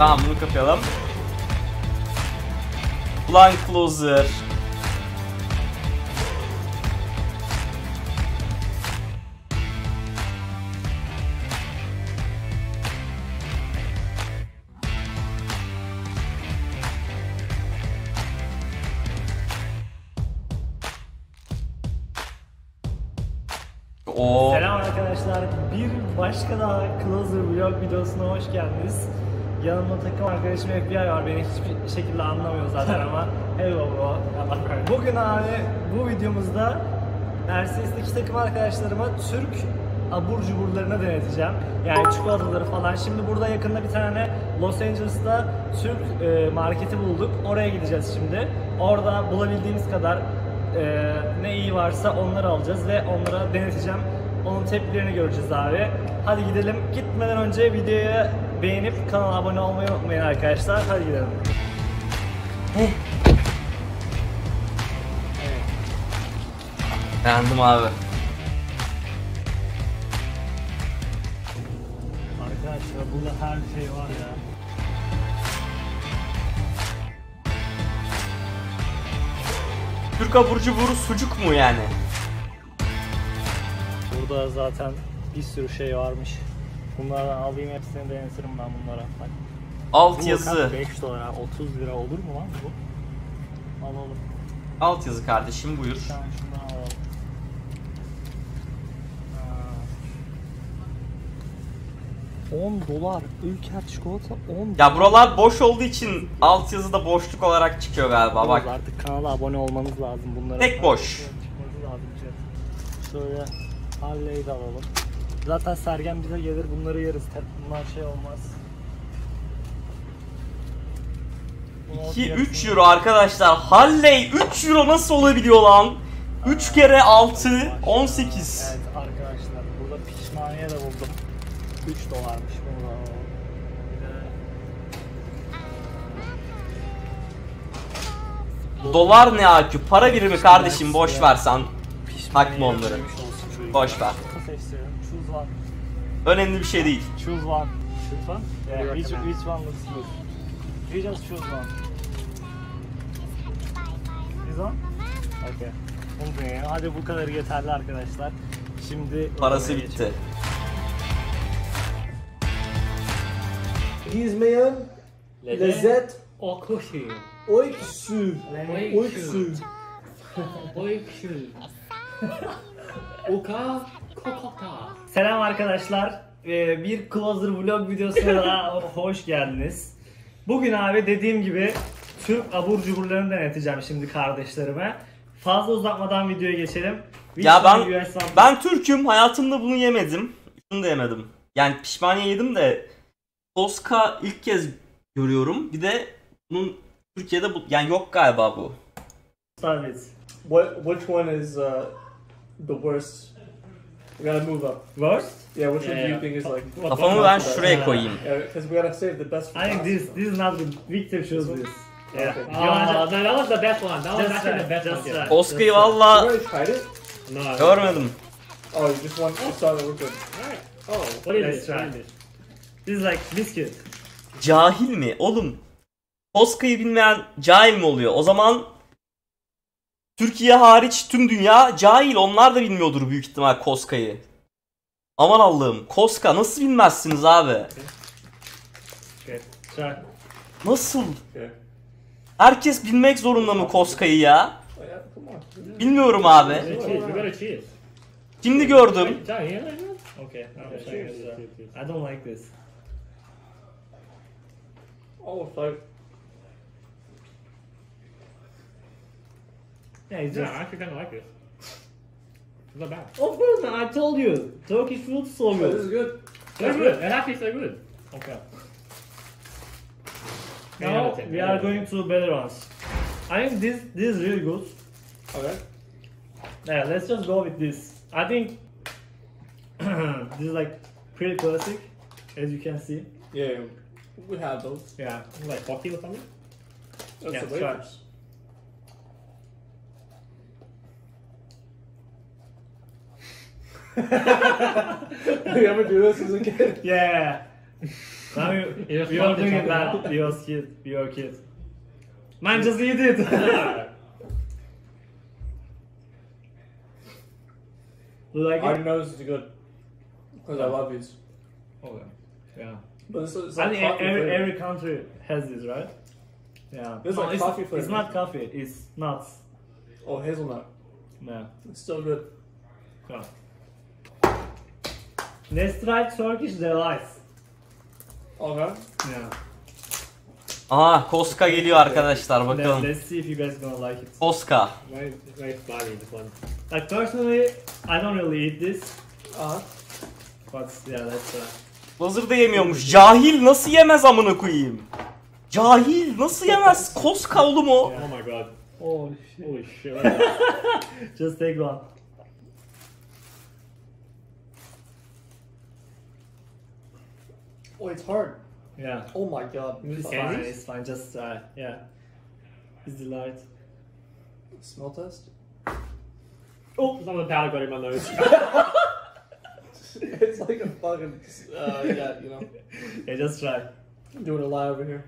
Tamam bunu kapayalım. Blind Closer. O Selam arkadaşlar. Bir başka daha Closer Vlog videosuna hoş geldiniz. Yanımda takım arkadaşım FBI var. Beni hiçbir şekilde anlamıyor zaten ama. Hello bro. Bugün abi bu videomuzda Mercedes'teki takım arkadaşlarıma Türk abur cuburlarını deneteceğim. Yani çikolataları falan. Şimdi burada yakında bir tane Los Angeles'ta Türk e, marketi bulduk. Oraya gideceğiz şimdi. Orada bulabildiğimiz kadar e, ne iyi varsa onları alacağız ve onlara deneteceğim. Onun tepkilerini göreceğiz abi. Hadi gidelim. Gitmeden önce videoya beğenip kanala abone olmayı unutmayın arkadaşlar. Hadi gidelim. beğendim abi. Arkadaşlar burada her şey var ya. Türk abur cuburu sucuk mu yani? Burada zaten bir sürü şey varmış. Bunlardan alayım hepsini denetirim ben bunlara. Bak. Alt Bu yazı. 5 dolar ha, 30 lira olur mu lan bu? Alalım. Alt yazı kardeşim buyur. Tane şundan alalım. Ha. 10 dolar Ülker çikolata 10 Ya buralar boş olduğu için alt yazı da boşluk olarak çıkıyor galiba bak. Artık kanala abone olmanız lazım bunlara. Tek boş. Şöyle Harley'i de alalım. Zaten Sergen bize gelir bunları yeriz. Bunlar şey olmaz. Bunu 2 yarısını- 3 euro arkadaşlar. Halley 3 euro nasıl olabiliyor lan? 3 kere 6 18. Evet arkadaşlar burada pişmaniye de buldum. 3 dolarmış bunu da alalım. Bir de Dolar ne akü? Para birimi kardeşim boş ver sen. pişmaniye Takma onları. Boş ver. One. Önemli bir şey değil. Choose one. Choose one? Yeah, which, which one looks good? You just choose one. This one? Okay. Deneyelim. Hadi bu kadar yeterli arkadaşlar. Şimdi Parası bitti. Hizmeyen, geçelim. lezzet, Okushi. oyksu, oyksu. Oykşu. Oka. Selam arkadaşlar. Ee, Bir Closer Vlog videosuna daha hoş geldiniz. Bugün abi dediğim gibi Türk abur cuburlarını deneteceğim şimdi kardeşlerime. Fazla uzatmadan videoya geçelim. Ya ben ben Türk'üm. Hayatımda bunu yemedim. Şunu da yemedim. Yani pişmaniye yedim de Toska ilk kez görüyorum. Bir de bunun Türkiye'de bu yani yok galiba bu. What? Which one is uh, the worst? We gotta move up. Worst? Yeah, which one do you think is like? Kafamı ben şuraya koyayım. Yeah, because we gotta save the best. for I think last. this this is not good. Victor chose this. Yeah. Okay. Oh, no, that was the best one. That was just actually the best just one. Oska'yı You valla already tried it? No. görmedim. Oh, you just want you saw that we're good. Alright. Oh, What is Let's this? try. İs this? This is like biscuit. Cahil mi? Oğlum Toska'yı bilmeyen cahil mi oluyor? O zaman Türkiye hariç tüm dünya cahil. Onlar da bilmiyordur büyük ihtimal Koska'yı. Aman Allah'ım. Koska nasıl bilmezsiniz abi? Nasıl? Herkes bilmek zorunda mı Koska'yı ya? Bilmiyorum abi. Şimdi gördüm. Okay. I don't like this. Oh, it's Yeah, it's Yeah, just. I actually kind of like this. It's not bad. Of course, I told you. Turkish food is so oh, this is good. good. It's good. It actually so good. Okay. Yeah, Now okay. we are going to better ones. I think this this is really good. Okay. Yeah, let's just go with this. I think this is like pretty classic, as you can see. Yeah, we have those. Yeah. Like coffee or something? That's Yeah, the you ever do this as a kid? Yeah. Now you, Yes, you are one doing it is bad. on. You're kid. You're kid. Man, just eat it. you like I it? know this is good because I love these. Okay. Yeah. But this is I think every, flavor. every country has this, right? Yeah. This is oh, like it's, coffee It's not coffee. It's nuts. Oh, hazelnut. Yeah. It's still good. Go. Let's try Turkish delights. Okay. Yeah. Aha Koska geliyor arkadaşlar Let, bakalım. let's see if you guys gonna like it. Koska. Very, very funny, this one. Like personally, I don't really eat this, Uh-huh. but yeah, let's try. Hazır da yemiyormuş. Cahil nasıl yemez amına koyayım? Cahil nasıl yemez? Koska oğlum o. Oh my god. Oh shit. Holy shit. Just take one. Oh, it's hard. Yeah. Oh my god. It's Uh, fine, Candies? it's fine, just try. Yeah. It's delight. Smell test. oh, some of the powder got in my nose. it's like a fucking. Uh, yeah, you know. Yeah, just try. I'm doing a lie over here.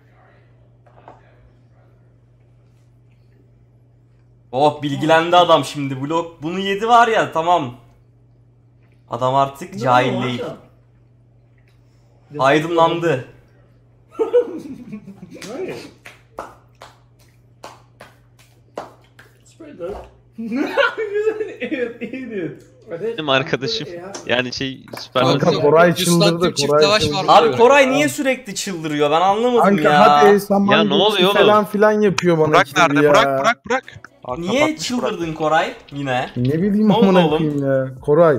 Oh bilgilendi adam şimdi. Blok bunu yedi var ya tamam. Adam artık cahil değil. Aydınlandı. Right. It's pretty good. did. Benim arkadaşım. Yani şey süper Kanka. Koray çıldırdı. Koray çıldırdı. var Abi Koray niye sürekli çıldırıyor ben anlamadım Kanka ya. hadi sen Ya ne oluyor oğlum? falan filan yapıyor bana Burak nerede? ya. Burak Burak Burak. Aa, Niye kapatmış Burak. çıldırdın Koray yine? Ne bileyim amına oğlum? koyayım ya. Koray.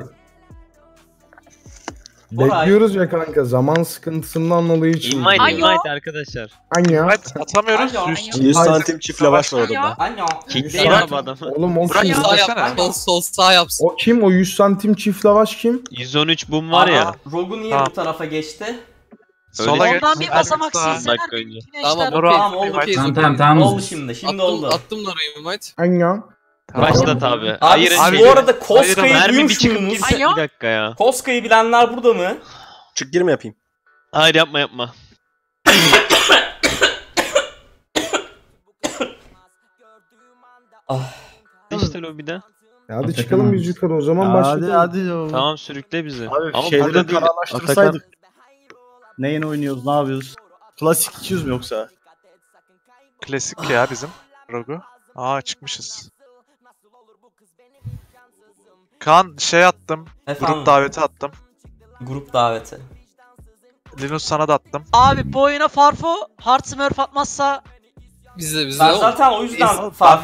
Koray. Bekliyoruz ya kanka zaman sıkıntısından dolayı için. Invite Alo. invite arkadaşlar. Anya. Evet atamıyoruz. Alo. Yüz- 100 Ay- santim çift lavaş var orada. Alo. Kitleyin abi adamı. Oğlum o kim? ya. Sağ yap, sol, sol sağ yapsın. O kim? O 100 santim çift lavaş kim? 113 boom var ya. Rogu niye bu tarafa geçti? Sola geç. Ondan bir basamak silseler. Tamam. Tamam, oldu. Tamam, tamam, tamam. Oldu şimdi. Şimdi oldu. Attım da orayı invite. Anya. Başlat abi. Abi Ayırın siz bu arada Koska'yı Mermi bir duymuş çıkıp muydunuz? girse Alo? bir dakika ya. Koska'yı bilenler burada mı? Çık girme yapayım. Hayır yapma yapma. Ah. İşte lobide. Ya hadi çıkalım biz yukarı o zaman Hadi başlayalım. hadi. Tamam sürükle bizi. Abi Ama şeyleri burada değil. kararlaştırsaydık. Neyin oynuyoruz, ne yapıyoruz? Klasik 200 mü yoksa? Klasik ya bizim. Rogu. Aa çıkmışız. Kaan şey attım. Efendim, Grup daveti attım. grup daveti. Linus sana da attım. Abi bu oyuna Farfo hard smurf atmazsa Bizde bizde Ben zaten o yüzden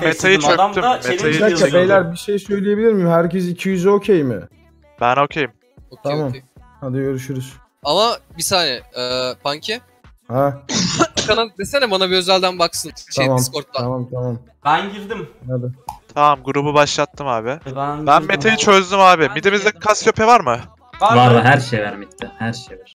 Meta'yı dedim. Adam da challenge yazıyordu. beyler bir şey söyleyebilir miyim? Herkes 200'e okey mi? Ben okeyim. Okey, Tamam. okey. Hadi görüşürüz. Ama bir saniye. Eee Panki. Ha Hakan'a desene bana bir özelden baksın. Şey tamam Discord'dan. tamam tamam. Ben girdim. Hadi. Tamam grubu başlattım abi. Ben, Ben. Meta'yı çözdüm abi. Ben Midimizde var mı? Var var her şey var midde. Her şey var.